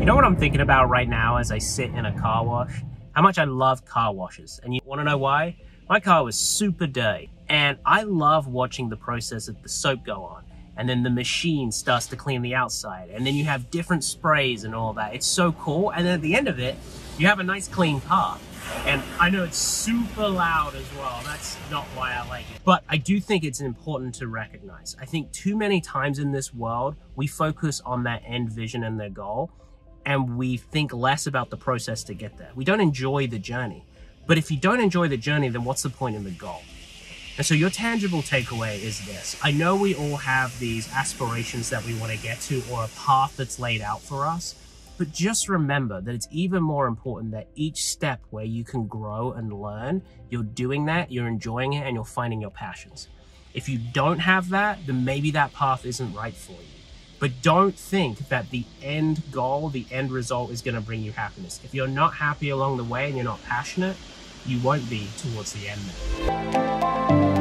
You know what I'm thinking about right now as I sit in a car wash? How much I love car washes. And you wanna know why? My car was super dirty and I love watching the process of the soap go on. And then the machine starts to clean the outside. And then you have different sprays and all that. It's so cool. And then at the end of it, you have a nice clean car. And I know it's super loud as well. That's not why I like it. But I do think it's important to recognize. I think too many times in this world, we focus on that end vision and their goal and we think less about the process to get there. We don't enjoy the journey. But if you don't enjoy the journey, then what's the point in the goal? And so your tangible takeaway is this. I know we all have these aspirations that we want to get to or a path that's laid out for us, but just remember that it's even more important that each step where you can grow and learn, you're doing that, you're enjoying it, and you're finding your passions. If you don't have that, then maybe that path isn't right for you. But don't think that the end goal, the end result is going to bring you happiness. If you're not happy along the way and you're not passionate, you won't be towards the end.